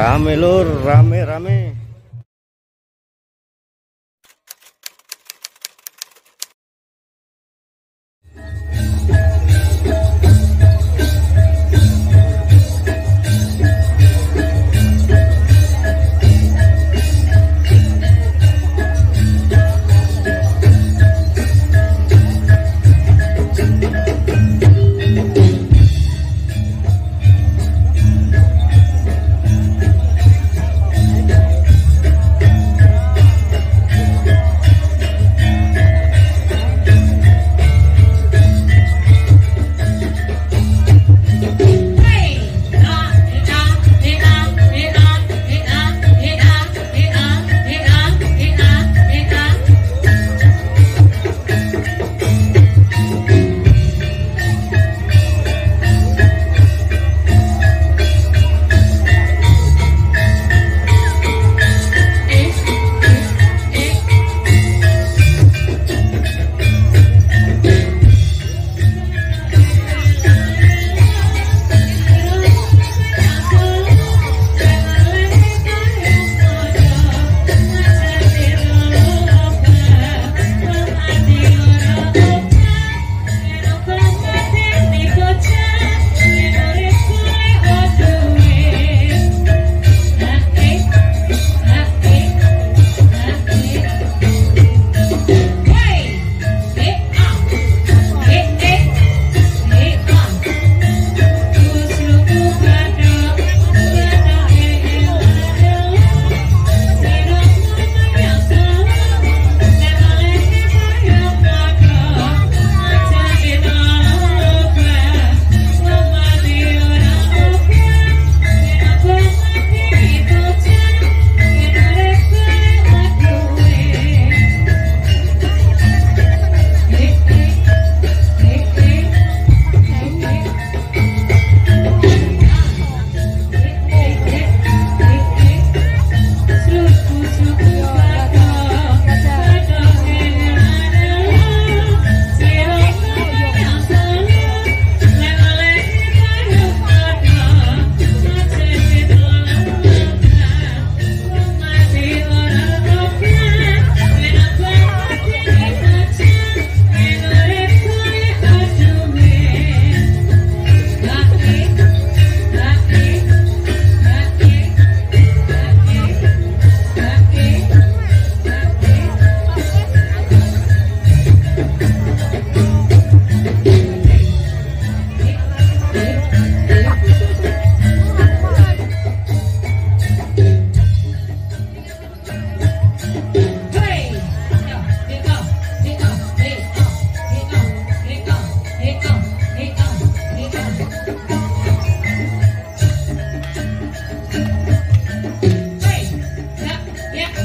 Rame lur, rame rame.